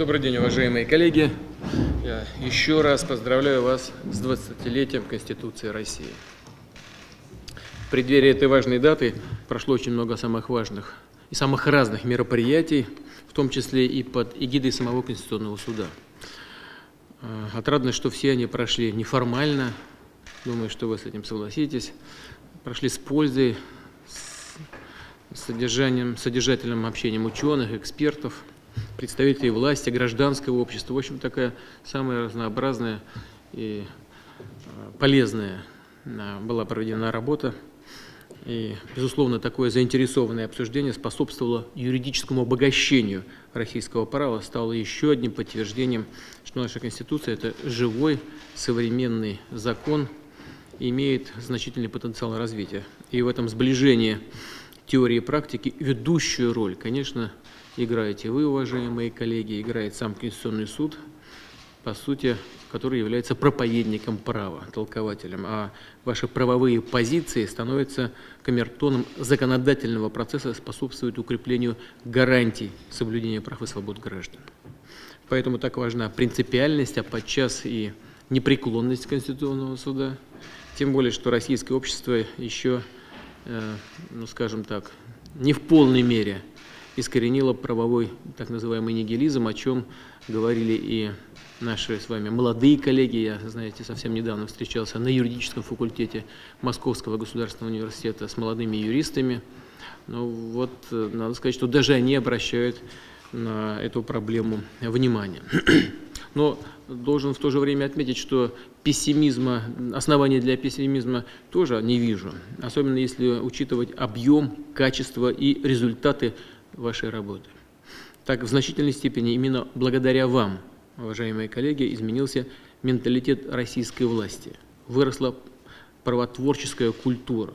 Добрый день, уважаемые коллеги. Я еще раз поздравляю вас с 20-летием Конституции России. В преддверии этой важной даты прошло очень много самых важных и самых разных мероприятий, в том числе и под эгидой самого Конституционного суда. Э, отрадно, что все они прошли неформально, думаю, что вы с этим согласитесь, прошли с пользой, с содержанием, содержательным общением ученых, экспертов – представителей власти, гражданского общества. В общем, такая самая разнообразная и э, полезная э, была проведена работа. И, безусловно, такое заинтересованное обсуждение способствовало юридическому обогащению российского права, стало еще одним подтверждением, что наша Конституция – это живой, современный закон, имеет значительный потенциал развития. И в этом сближении теории и практики ведущую роль, конечно, играете вы, уважаемые коллеги, играет сам Конституционный суд, по сути, который является проповедником права, толкователем, а ваши правовые позиции становятся камертоном законодательного процесса, способствуют укреплению гарантий соблюдения прав и свобод граждан. Поэтому так важна принципиальность, а подчас и непреклонность Конституционного суда, тем более, что российское общество еще, ну скажем так, не в полной мере искоренила правовой так называемый нигилизм, о чем говорили и наши с вами молодые коллеги. Я, знаете, совсем недавно встречался на юридическом факультете Московского государственного университета с молодыми юристами. Ну вот, э, надо сказать, что даже они обращают на эту проблему внимание. Но должен в то же время отметить, что пессимизма, оснований для пессимизма тоже не вижу. Особенно если учитывать объем, качество и результаты вашей работы. Так, в значительной степени именно благодаря вам, уважаемые коллеги, изменился менталитет российской власти. Выросла правотворческая культура.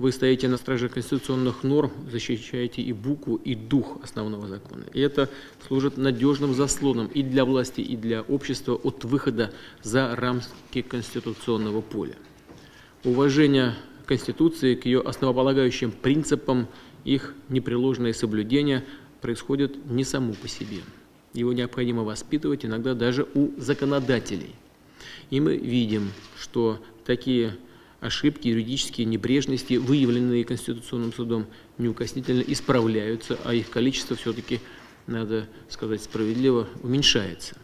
Вы стоите на страже конституционных норм, защищаете и букву, и дух основного закона. И это служит надежным заслоном и для власти, и для общества от выхода за рамки конституционного поля. Уважение Конституции к ее основополагающим принципам – их непреложное соблюдение происходит не само по себе. Его необходимо воспитывать иногда даже у законодателей. И мы видим, что такие ошибки, юридические небрежности, выявленные Конституционным судом, неукоснительно исправляются, а их количество все-таки, надо сказать справедливо, уменьшается.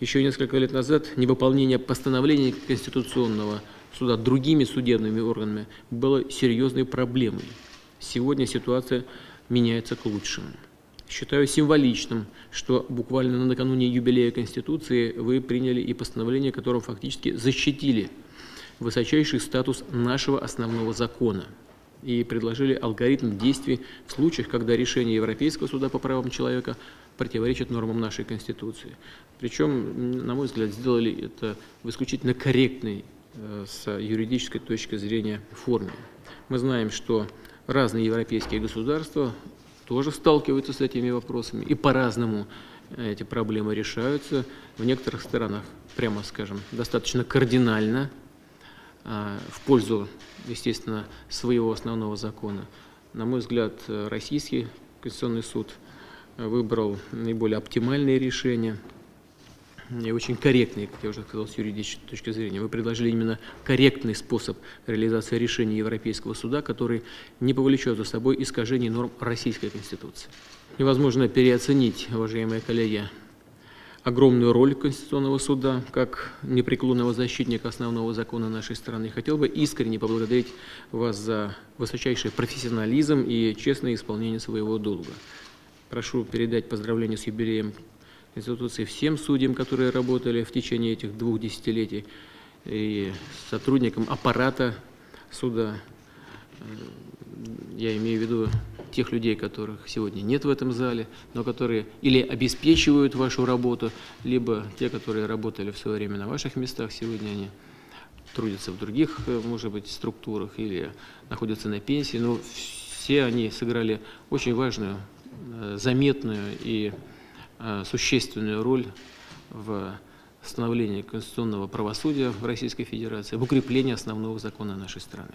Еще несколько лет назад невыполнение постановлений Конституционного суда другими судебными органами было серьезной проблемой. Сегодня ситуация меняется к лучшему. Считаю символичным, что буквально накануне юбилея Конституции вы приняли и постановление, которым фактически защитили высочайший статус нашего основного закона и предложили алгоритм действий в случаях, когда решение Европейского суда по правам человека противоречит нормам нашей Конституции. Причем, на мой взгляд, сделали это в исключительно корректной э, с юридической точки зрения форме. Мы знаем, что разные европейские государства тоже сталкиваются с этими вопросами, и по-разному эти проблемы решаются. В некоторых странах, прямо скажем, достаточно кардинально, в пользу, естественно, своего основного закона. На мой взгляд, Российский Конституционный суд выбрал наиболее оптимальные решения – и очень корректный, как я уже сказал, с юридической точки зрения. Вы предложили именно корректный способ реализации решения Европейского суда, который не повлечет за собой искажение норм Российской Конституции. Невозможно переоценить, уважаемые коллеги, огромную роль Конституционного суда как непреклонного защитника основного закона нашей страны. Хотел бы искренне поблагодарить вас за высочайший профессионализм и честное исполнение своего долга. Прошу передать поздравления с юбилеем Конституции всем судьям, которые работали в течение этих двух десятилетий, и сотрудникам аппарата суда. Я имею в виду тех людей, которых сегодня нет в этом зале, но которые или обеспечивают вашу работу, либо те, которые работали в свое время на ваших местах, сегодня они трудятся в других, э, может быть, структурах или находятся на пенсии, но все они сыграли очень важную, э, заметную и Э, существенную роль в становлении конституционного правосудия в Российской Федерации, в укреплении основного закона нашей страны.